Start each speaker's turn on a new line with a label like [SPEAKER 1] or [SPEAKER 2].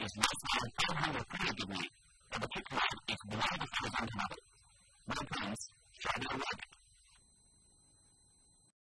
[SPEAKER 1] is less than 530 degrees, and the kick is below the horizontal level. My friends, try to work